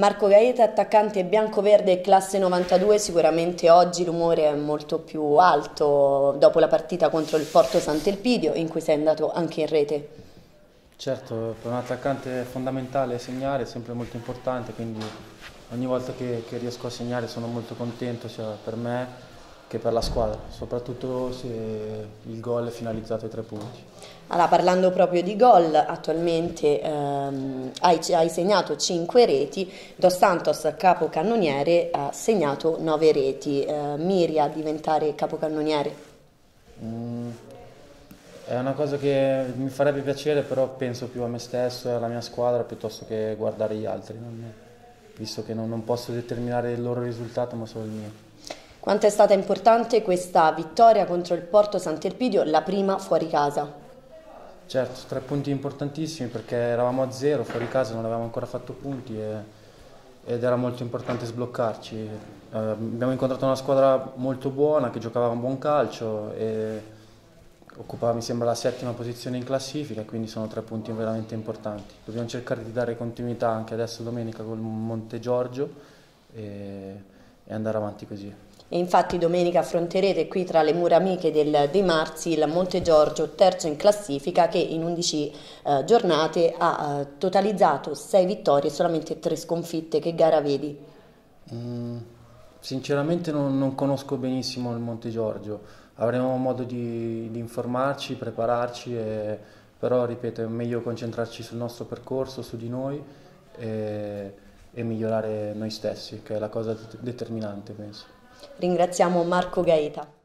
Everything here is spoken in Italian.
Marco Gaeta, attaccante bianco-verde classe 92, sicuramente oggi l'umore è molto più alto dopo la partita contro il Porto Sant'Elpidio in cui sei andato anche in rete. Certo, per un attaccante è fondamentale segnare, è sempre molto importante, quindi ogni volta che, che riesco a segnare sono molto contento sia per me che per la squadra, soprattutto se il gol è finalizzato ai tre punti. Allora, parlando proprio di gol, attualmente ehm, hai, hai, segnato 5 reti, Dos Santos, capocannoniere, ha segnato 9 reti. Eh, miri a diventare capocannoniere? Mm, è una cosa che mi farebbe piacere, però penso più a me stesso e alla mia squadra piuttosto che guardare gli altri, non, visto che non, non posso determinare il loro risultato ma solo il mio. Quanto è stata importante questa vittoria contro il Porto Sant'Elpidio, la prima fuori casa? Certo, tre punti importantissimi perché eravamo a zero, fuori casa non avevamo ancora fatto punti e, ed era molto importante sbloccarci. Eh, abbiamo incontrato una squadra molto buona che giocava un buon calcio e occupava mi sembra la settima posizione in classifica, quindi sono tre punti veramente importanti. Dobbiamo cercare di dare continuità anche adesso domenica col Monte Giorgio e, e andare avanti così. E infatti domenica affronterete qui tra le mura amiche del De Marzi il Monte Giorgio, terzo in classifica, che in 11 eh, giornate ha eh, totalizzato 6 vittorie e solamente 3 sconfitte. Che gara vedi? Mm, sinceramente non, non, conosco benissimo il Monte Giorgio, avremo modo di, di informarci, prepararci, e, però ripeto è meglio concentrarci sul nostro percorso, su di noi e, e migliorare noi stessi, che è la cosa determinante penso. Ringraziamo Marco Gaeta.